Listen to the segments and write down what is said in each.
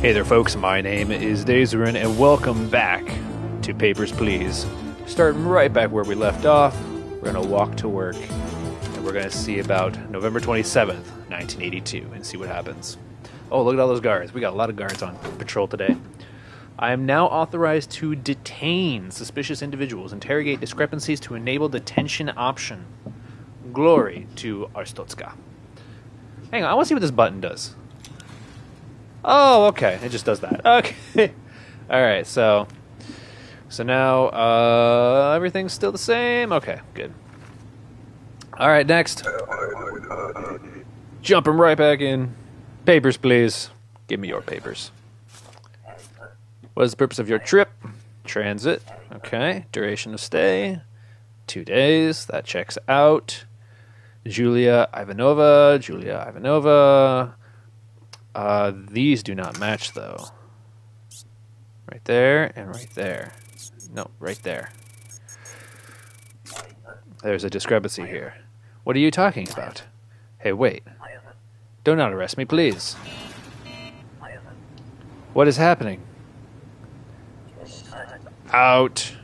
Hey there, folks. My name is Daizoren, and welcome back to Papers, Please. Starting right back where we left off, we're going to walk to work, and we're going to see about November 27th, 1982, and see what happens. Oh, look at all those guards. We got a lot of guards on patrol today. I am now authorized to detain suspicious individuals, interrogate discrepancies to enable detention option. Glory to Arstotzka. Hang on, I want to see what this button does. Oh, okay. It just does that. Okay. All right. So, so now uh, everything's still the same. Okay. Good. All right. Next. Jumping right back in. Papers, please. Give me your papers. What is the purpose of your trip? Transit. Okay. Duration of stay. Two days. That checks out. Julia Ivanova. Julia Ivanova. Uh, these do not match though. Right there and right there. No, right there. There's a discrepancy here. What are you talking about? Hey, wait. Do not arrest me, please. What is happening? Out.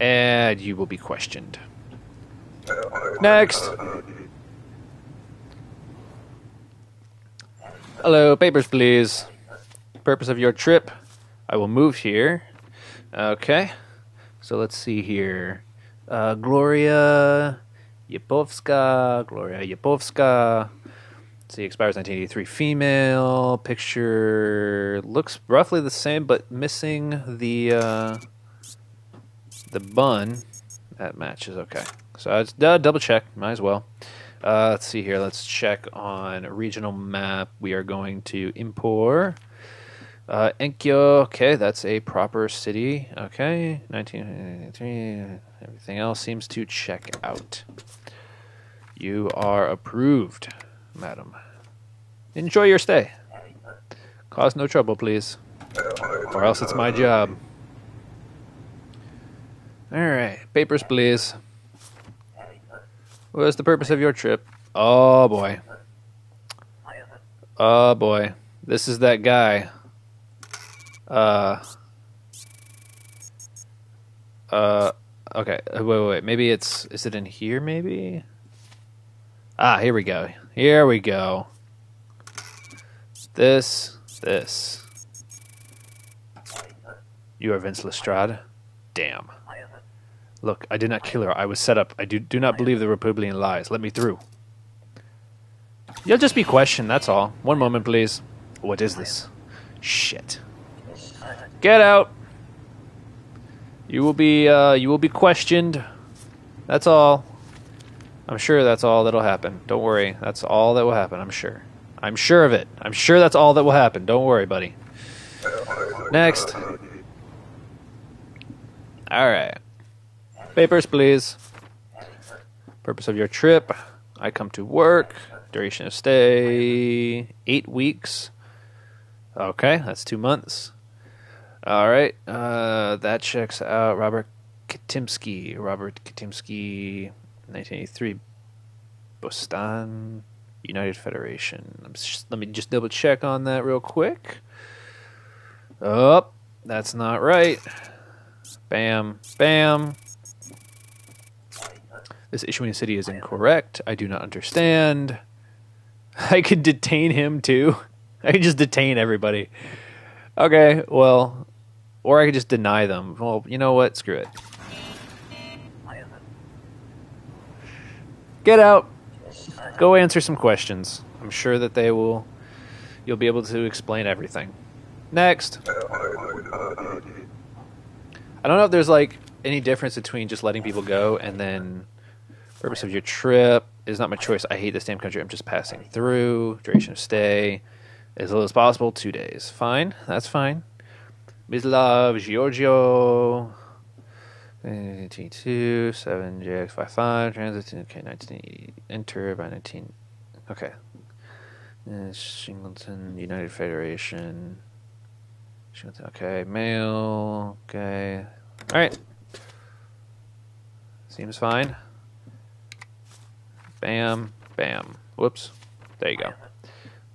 And you will be questioned. Next. Hello, papers, please. Purpose of your trip? I will move here. Okay. So let's see here. Uh, Gloria Yapovska. Gloria Yapovska. See, expires 1983. Female. Picture looks roughly the same, but missing the uh, the bun. That matches. Okay. So it's uh, double check. Might as well. Uh, let's see here. Let's check on a regional map. We are going to import uh, Enkyo. Okay, that's a proper city. Okay, 1993. Everything else seems to check out. You are approved, madam. Enjoy your stay. Cause no trouble, please. Or else it's my job. All right, papers, please. What is the purpose of your trip? Oh boy. Oh boy. This is that guy. Uh. Uh. Okay. Wait, wait, wait. Maybe it's. Is it in here, maybe? Ah, here we go. Here we go. This. This. You are Vince Lestrade? Damn. Look, I did not kill her. I was set up. I do, do not believe the Republican lies. Let me through. You'll just be questioned, that's all. One moment, please. What is this? Shit. Get out! You will be, uh, you will be questioned. That's all. I'm sure that's all that'll happen. Don't worry. That's all that will happen, I'm sure. I'm sure of it. I'm sure that's all that will happen. Don't worry, buddy. Next. Alright. Papers, please. Purpose of your trip. I come to work. Duration of stay. Eight weeks. Okay, that's two months. All right. Uh, that checks out. Robert Katimsky. Robert Katimsky, 1983. Bostan, United Federation. Just, let me just double check on that real quick. Oh, that's not right. Bam, bam. This issuing city is incorrect. I do not understand. I could detain him too. I could just detain everybody. Okay, well, or I could just deny them. Well, you know what? Screw it. Get out. Go answer some questions. I'm sure that they will. You'll be able to explain everything. Next. I don't know if there's like any difference between just letting people go and then purpose of your trip is not my choice. I hate this damn country. I'm just passing through. Duration of stay as little as possible. Two days. Fine. That's fine. Mislav Giorgio. T2, 7, JX55, transit, okay, 1980, enter by 19, okay. Shingleton, United Federation, Shingleton, okay, male, okay, alright. Seems fine. Bam, bam, whoops, there you go.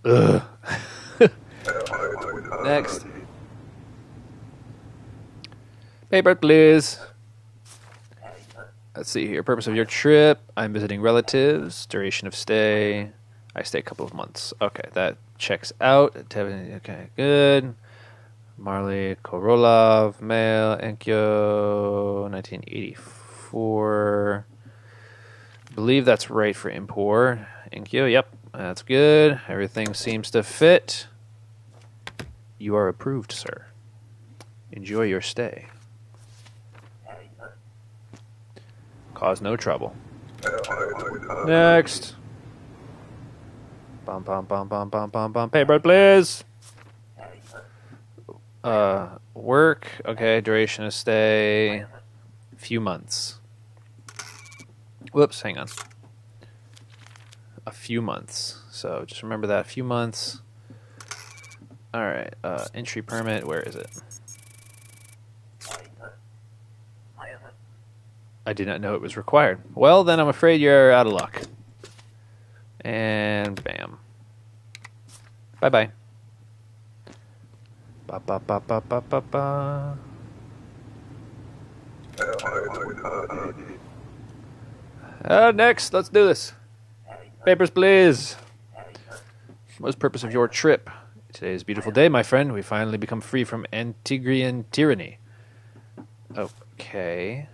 Ugh. Next. Paper, please. Let's see here. Purpose of your trip. I'm visiting relatives. Duration of stay. I stay a couple of months. Okay, that checks out. Okay, good. Marley Korolov, male, Enkyo, 1984. Believe that's right for import. Enkyo, yep, that's good. Everything seems to fit. You are approved, sir. Enjoy your stay. Cause no trouble. Next. Bum bum bum bum bum bum bum. Paper, please. Uh, work. Okay, duration of stay. A few months. Whoops, hang on. A few months. So just remember that. A few months. All right. Uh, entry permit. Where is it? I did not know it was required. Well, then I'm afraid you're out of luck. And bam. Bye bye. Ba ba ba ba ba ba ba. Uh, next, let's do this. Papers, please. What's the purpose of your trip? Today is a beautiful day, my friend. We finally become free from Antegrian tyranny. Okay.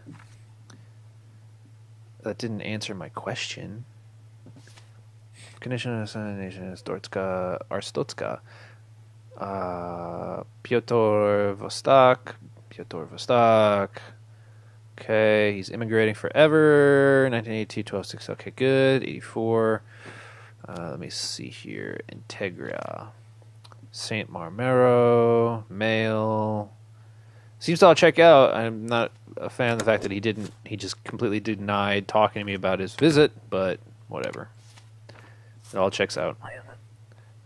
That didn't answer my question. Condition of assassination Stortska Arstotzka. Uh, Pyotr Vostok. Pyotr Vostok. Okay, he's immigrating forever. 1982, 12, 6. Okay, good. 84. Uh, let me see here. Antegria. St. Marmero. Male. Seems to all check out. I'm not a fan of the fact that he didn't. He just completely denied talking to me about his visit, but whatever. It all checks out.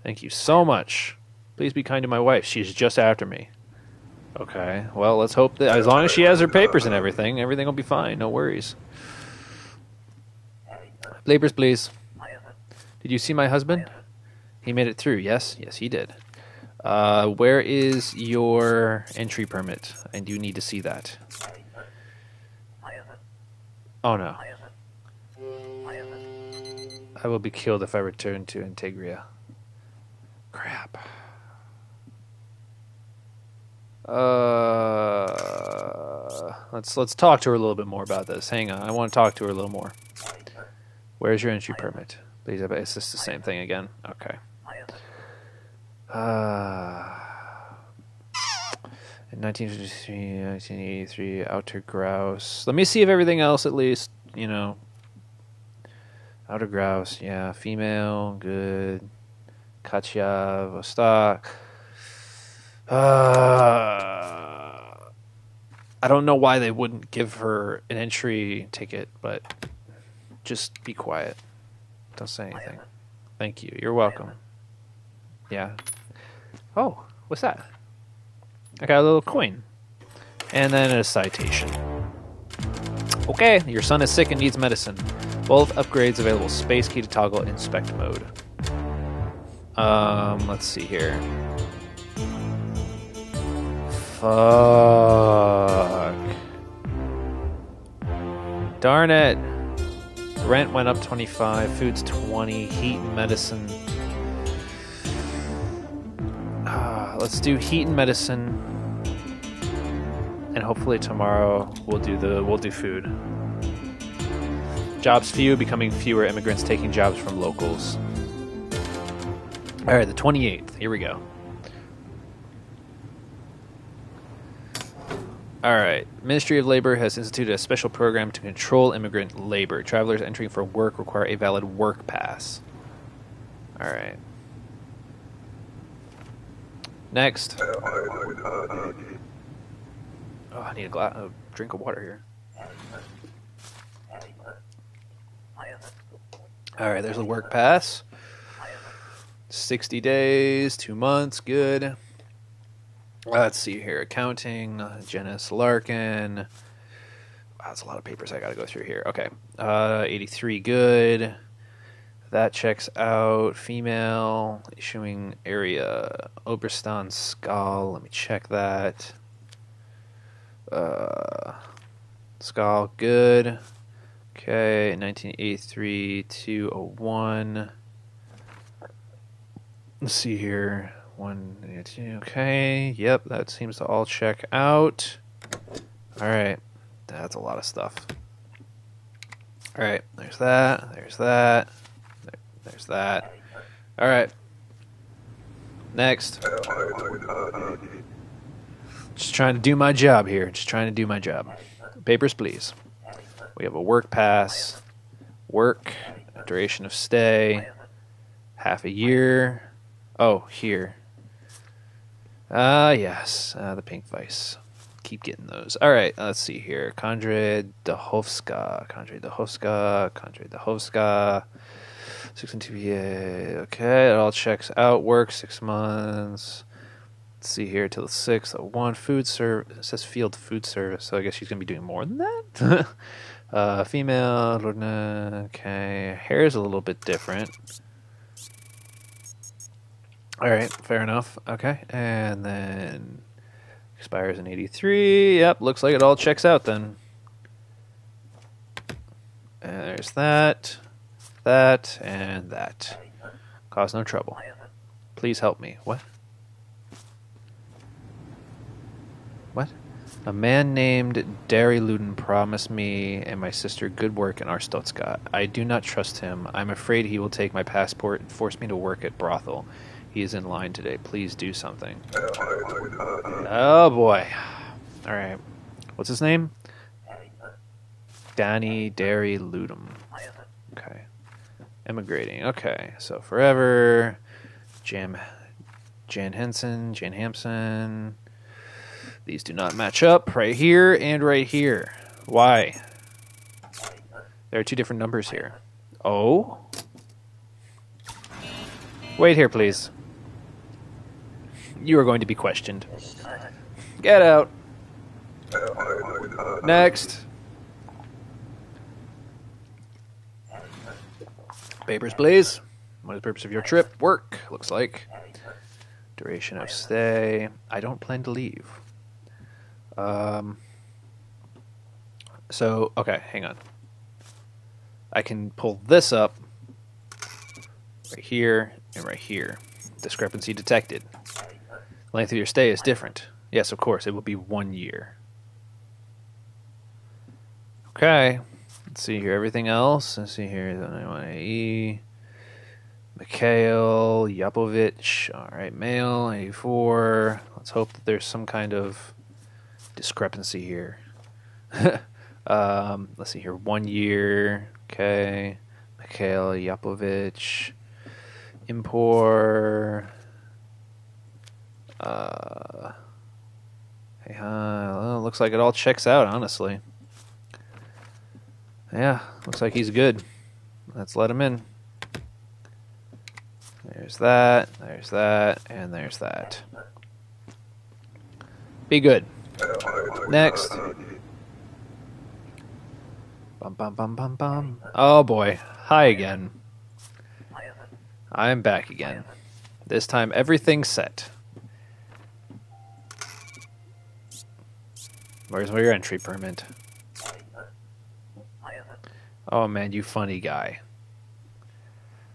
Thank you so much. Please be kind to my wife. She's just after me. Okay. Well, let's hope that as long as she has her papers and everything, everything will be fine. No worries. Papers, please. Did you see my husband? He made it through. Yes. Yes, he did. Uh, where is your entry permit? I do need to see that. Oh no. I will be killed if I return to Antegria. Crap. Uh, let's let's talk to her a little bit more about this. Hang on, I want to talk to her a little more. Where's your entry permit? Please, it's just the same thing again. Okay. Uh, in 1953, 1983, Outer Grouse. Let me see if everything else, at least, you know. Outer Grouse, yeah. Female, good. Katya, Vostok. Uh, I don't know why they wouldn't give her an entry ticket, but just be quiet. Don't say anything. Thank you. You're welcome. Yeah. Oh, what's that? I got a little coin. And then a citation. Okay, your son is sick and needs medicine. Both upgrades available. Space key to toggle inspect mode. Um, let's see here. Fuck. Darn it. Rent went up 25, food's 20, heat and medicine. Uh, let's do heat and medicine. And hopefully tomorrow we'll do the we'll do food. Jobs few, becoming fewer immigrants taking jobs from locals. All right, the 28th. Here we go. All right. Ministry of Labor has instituted a special program to control immigrant labor. Travelers entering for work require a valid work pass. All right. Next. Oh, I need a, glass, a drink of water here. All right, there's the work pass. 60 days, two months, good. Let's see here. Accounting, Janice Larkin. Wow, that's a lot of papers I got to go through here. Okay. Uh, 83, good. That checks out. Female issuing area. Obristan Skull. Let me check that. Uh, Skull, good. Okay, 1983 201. Let's see here. One, two, okay. Yep, that seems to all check out. All right, that's a lot of stuff. All right, there's that. There's that. There, there's that. All right. Next. Just trying to do my job here. Just trying to do my job. Papers, please. We have a work pass, work, duration of stay, half a year. Oh, here. Ah, uh, yes, uh, the pink vice. Keep getting those. All right, let's see here. Kondre Dahovska, Kondre Dahovska, Kondre Dahovska. Six and two PA. Okay, it all checks out. Work six months. Let's see here till the sixth. One food service. Says field food service, so I guess she's gonna be doing more than that. uh, female. Okay, hair is a little bit different. All right, fair enough. Okay, and then expires in 83. Yep, looks like it all checks out then. And there's that, that, and that. Cause no trouble. Please help me. What? What? A man named Dari Ludum promised me and my sister good work in Arstotzka. I do not trust him. I'm afraid he will take my passport and force me to work at brothel. He is in line today. Please do something. Oh, oh boy. All right. What's his name? Danny Derry Ludum. Okay. Emigrating. Okay. So forever. Jam. Jan Henson. Jan Hampson. These do not match up. Right here and right here. Why? There are two different numbers here. Oh? Wait here, please. You are going to be questioned. Get out. Next. Papers, please. What is the purpose of your trip? Work, looks like. Duration of stay. I don't plan to leave. Um. So, okay, hang on. I can pull this up right here and right here. Discrepancy detected. Length of your stay is different. Yes, of course, it will be one year. Okay. Let's see here. Everything else. Let's see here. E. Mikhail Yapovich. All right, male, 84. Let's hope that there's some kind of discrepancy here. um, let's see here. One year. Okay. Mikhail Yapovich. Impor. Uh, hey, well, looks like it all checks out, honestly. Yeah, looks like he's good. Let's let him in. There's that, there's that, and there's that. Be good. Next. Bum bum bum bum bum. Oh boy. Hi again. I'm back again. This time everything's set. Where's your entry permit? Oh man, you funny guy.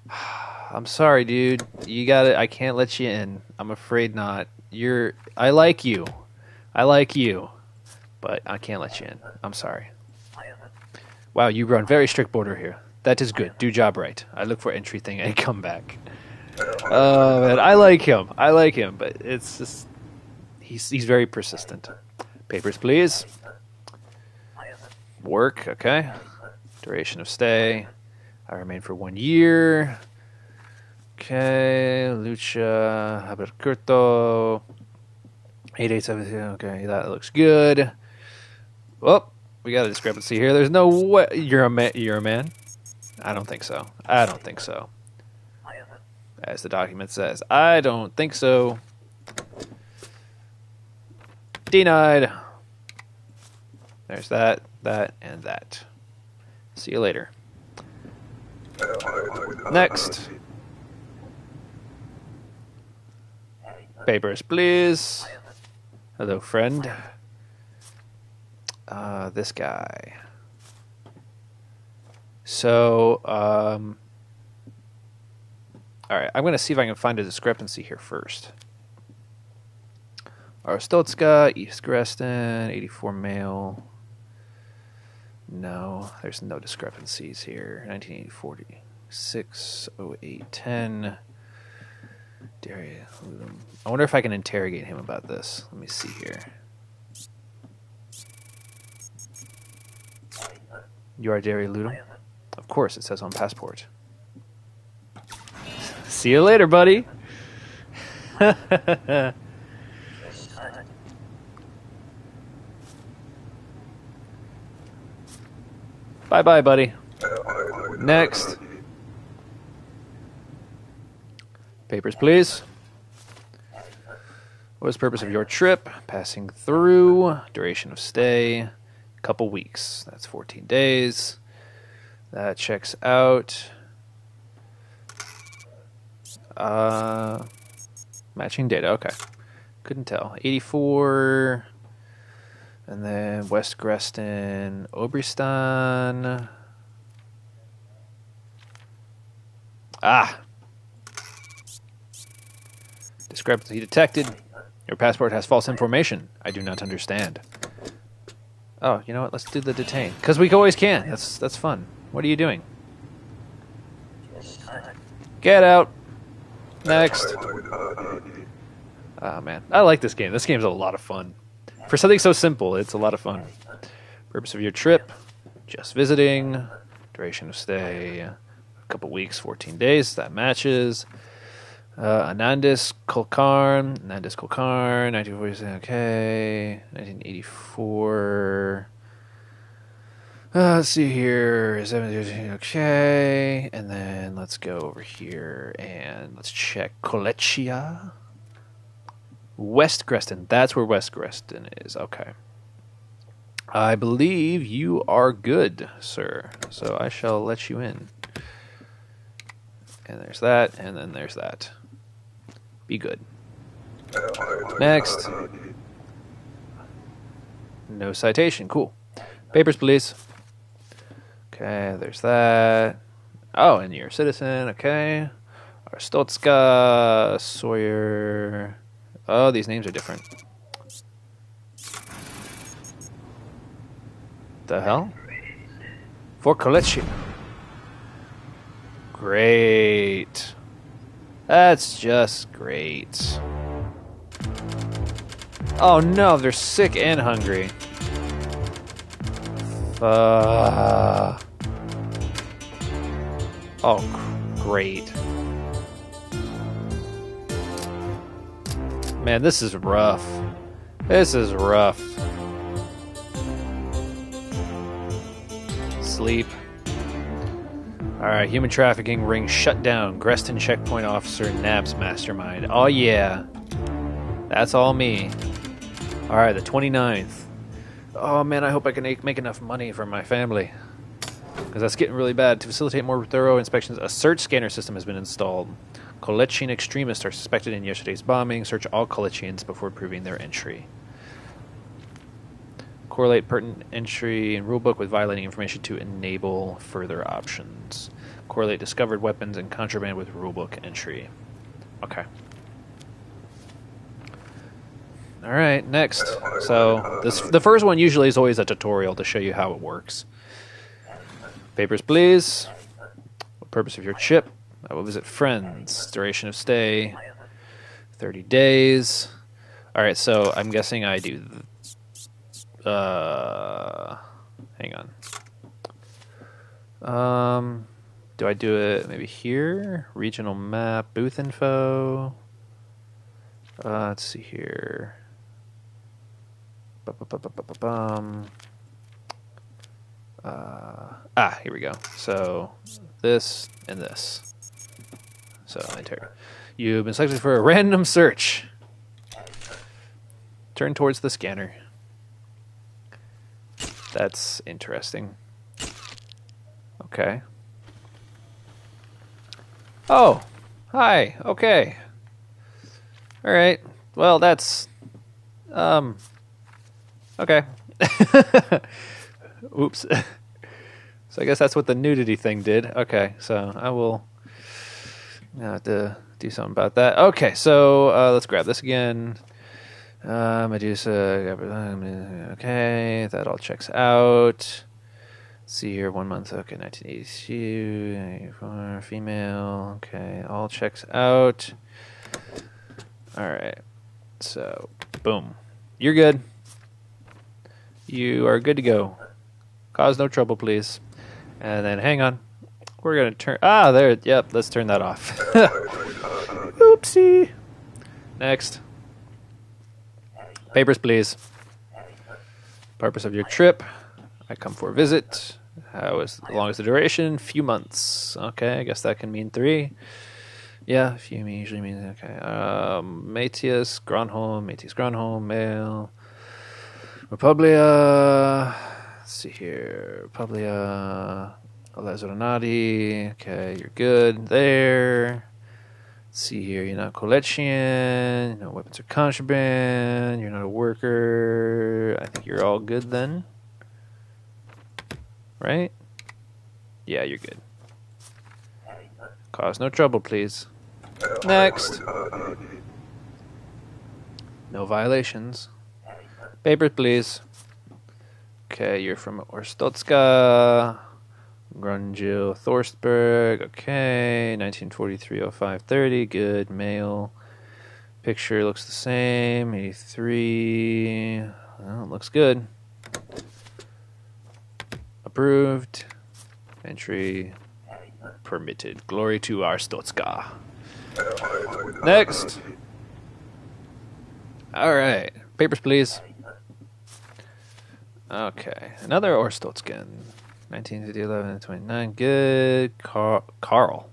I'm sorry, dude. You got it. I can't let you in. I'm afraid not. You're. I like you. I like you, but I can't let you in. I'm sorry. Wow, you run very strict border here. That is good. Do job right. I look for entry thing and come back. Oh man, I like him. I like him, but it's just he's he's very persistent. Papers, please. Work, okay. Duration of stay. I remain for one year. Okay, Lucha Habercurto. 8872. Okay, that looks good. Oh, we got a discrepancy here. There's no way you're a man. You're a man. I don't think so. I don't think so. As the document says, I don't think so. Denied. There's that, that, and that. See you later. Next. Papers, please. Hello, friend. Uh, this guy. So, um, all right, I'm going to see if I can find a discrepancy here first. Arstotzka, East Grestin, 84 male. No, there's no discrepancies here. 1940, 6, 08, 10. Darius. I wonder if I can interrogate him about this. Let me see here. You are Darius Ludum? Of course, it says on passport. See you later, buddy. bye bye, buddy. Next. Papers, please. What is the purpose of your trip? Passing through. Duration of stay. Couple weeks. That's 14 days. That checks out. Uh, matching data. Okay. Couldn't tell. 84. And then West Grestin, Obristan. Ah. Discrepancy detected. Your passport has false information. I do not understand. Oh, you know what? Let's do the detain because we always can. That's that's fun. What are you doing? Get out. Next. Oh man, I like this game. This game's a lot of fun. For something so simple, it's a lot of fun. Purpose of your trip: just visiting. Duration of stay: a couple weeks, 14 days. That matches. Uh, Anandis Kulkarn, Anandis Kulkarn, 1947, okay. 1984. Uh, let's see here. 17, okay. And then let's go over here and let's check Kolechia. West Grestin. That's where West Grestin is. Okay. I believe you are good, sir. So I shall let you in. And there's that, and then there's that. Be good. Next. No citation. Cool. Papers, please. Okay, there's that. Oh, and you're a citizen. Okay. Arstotzka, Sawyer. Oh, these names are different. The hell? For Kolechia. Great. That's just great. Oh no, they're sick and hungry. Uh, oh, great. Man, this is rough. This is rough. Sleep. Alright, human trafficking ring shut down. Grestin checkpoint officer Nabs mastermind. Oh yeah. That's all me. Alright, the 29th. Oh man, I hope I can make enough money for my family. Because that's getting really bad. To facilitate more thorough inspections, a search scanner system has been installed. Kolechian extremists are suspected in yesterday's bombing. Search all Kolechians before proving their entry. Correlate pertinent entry in rulebook with violating information to enable further options. Correlate discovered weapons and contraband with rulebook entry. Okay. All right, next. So this the first one usually is always a tutorial to show you how it works. Papers, please. What purpose of your chip? I will visit friends. Duration of stay: thirty days. All right, so I'm guessing I do uh, hang on. Um, do I do it maybe here? Regional map, booth info. Uh, let's see here. Bum. Uh, ah, here we go. So this and this. So enter. You've been selected for a random search. Turn towards the scanner. That's interesting. Okay. Oh, hi. Okay. All right. Well, that's um. Okay. Oops. so I guess that's what the nudity thing did. Okay, so I will have to do something about that. Okay, so uh, let's grab this again. Uh, Medusa. Okay, that all checks out. Let's see here, one month. Okay, 1982. Female. Okay, all checks out. All right. So, boom. You're good. You are good to go. Cause no trouble, please. And then hang on. We're to turn. Ah, there. Yep, let's turn that off. Oopsie. Next. Papers, please. Purpose of your trip. I come for a visit. How is the longest the duration? Few months. Okay, I guess that can mean three. Yeah, few usually means okay. Um, Matthias Gronholm, Matthias Gronholm, male. Republia. Let's see here. Republia. Lazaronati. Okay, you're good there. Let's see here. You're not Kolechian. No weapons are contraband. You're not a worker. I think you're all good then. Right? Yeah, you're good. Cause no trouble, please. Next. No violations. Papers, please. Okay, you're from Orstotska. Grungil Thorstberg. Okay, 1943 0530. Good. Male. Picture looks the same. 83. Well, looks good. Approved. Entry permitted. Glory to Arstotzka. Next. All right. Papers, please. Okay. Another Orstotskin. 1950, 11, 29. Good. Car- Carl.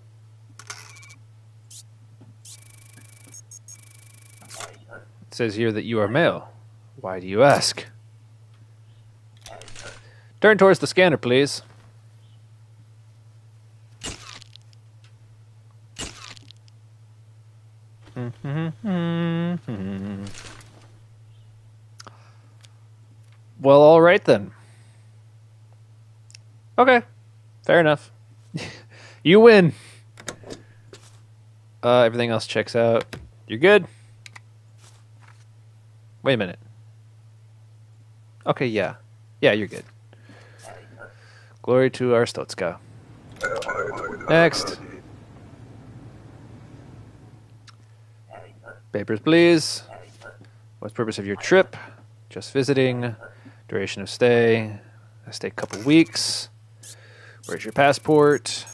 It says here that you are male. Why do you ask? Turn towards the scanner, please. Well, all right then. Okay, fair enough. you win. Uh, everything else checks out. You're good. Wait a minute. Okay, yeah, yeah, you're good. Glory to Arstotzka. Next. Papers, please. What's purpose of your trip? Just visiting. Duration of stay. I stay a couple weeks. Where's your passport?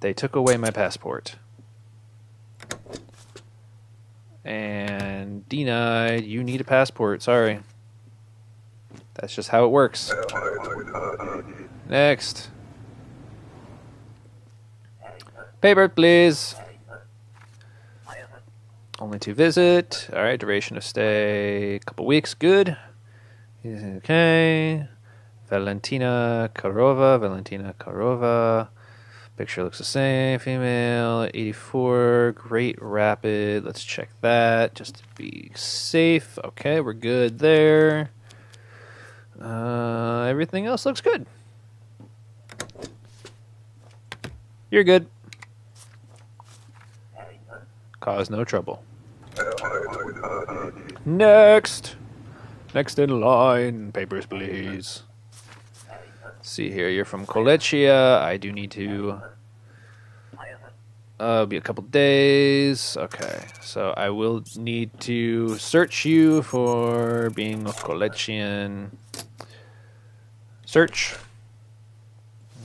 They took away my passport. And denied. You need a passport. Sorry. That's just how it works. Next. Paper, please. Only to visit. All right, duration of stay, a couple weeks. Good. Okay. Valentina Karova. Valentina Karova. Picture looks the same. Female, 84. Great Rapid. Let's check that just to be safe. Okay, we're good there. Uh, everything else looks good. You're good. Cause no trouble. Next. Next in line. Papers, please. See here. You're from Kolechia. I do need to. Uh, be a couple days. Okay, so I will need to search you for being a Kolechian. Search.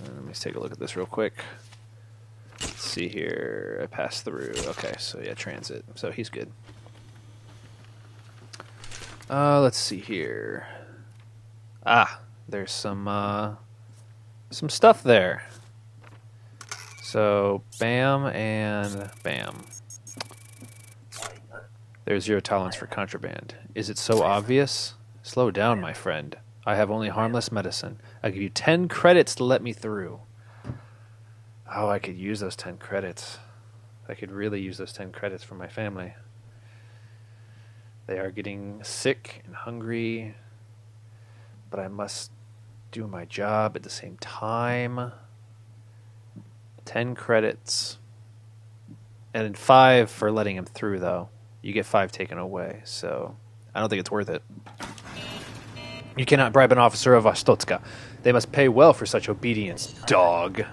Uh, let me take a look at this real quick. Let's see here. I passed through. Okay, so yeah, transit. So he's good. Uh, let's see here. Ah, there's some uh, some stuff there. So bam and bam. There's zero tolerance for contraband. Is it so obvious? Slow down, my friend. I have only harmless medicine. I give you ten credits to let me through. Oh, I could use those 10 credits. I could really use those 10 credits for my family. They are getting sick and hungry, but I must do my job at the same time. 10 credits. And then 5 for letting him through, though. You get 5 taken away, so I don't think it's worth it. You cannot bribe an officer of Ostotska. They must pay well for such obedience, dog.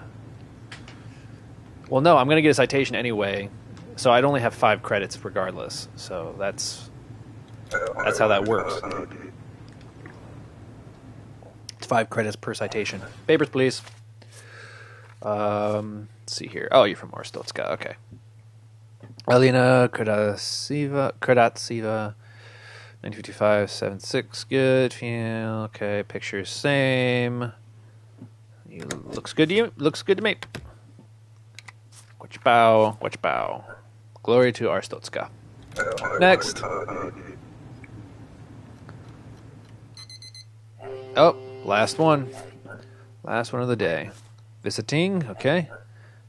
Well, no, I'm going to get a citation anyway, so I'd only have five credits regardless. So that's that's how that works. Five credits per citation. Papers, please. Um, let's see here. Oh, you're from Arstotzka. Okay. Elena Kurdatsiva, Kurdatsiva, 1955, 76. Good. Feel okay. Pictures same. You, looks good to you. Looks good to me. Watch bow. Watch bow. Glory to Arstotzka. Next. Oh, last one. Last one of the day. Visiting, okay.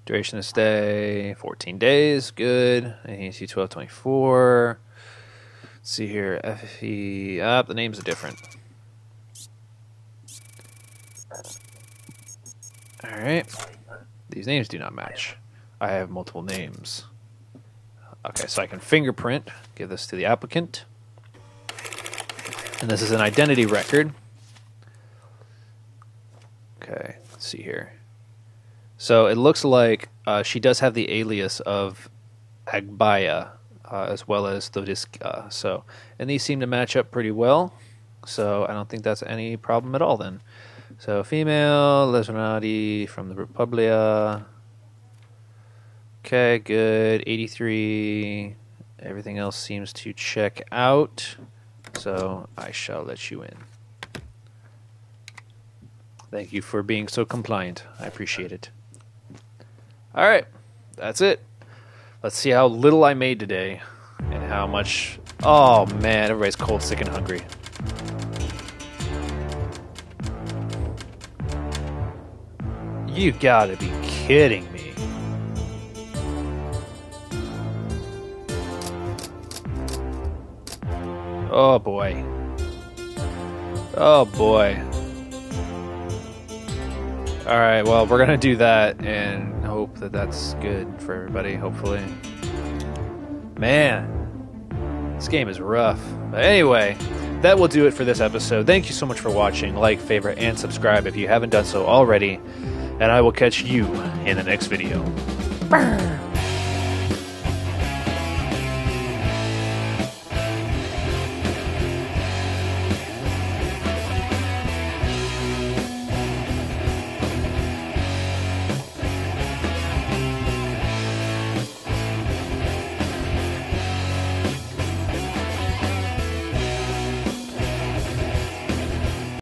Duration of stay, 14 days, good. ANC 1224. Let's see here. FE, ah, the names are different. Alright. These names do not match. I have multiple names. Okay, so I can fingerprint, give this to the applicant. And this is an identity record. Okay, let's see here. So it looks like uh, she does have the alias of Agbaya uh, as well as Thodiska. So, and these seem to match up pretty well. So I don't think that's any problem at all then. So female, Lesonati from the Republia. Okay, good. 83. Everything else seems to check out. So I shall let you in. Thank you for being so compliant. I appreciate it. All right, that's it. Let's see how little I made today and how much. Oh man, everybody's cold, sick, and hungry. You gotta be kidding me. Oh boy. Oh boy. All right, well, we're going to do that and hope that that's good for everybody, hopefully. Man, this game is rough. But anyway, that will do it for this episode. Thank you so much for watching. Like, favorite, and subscribe if you haven't done so already. And I will catch you in the next video.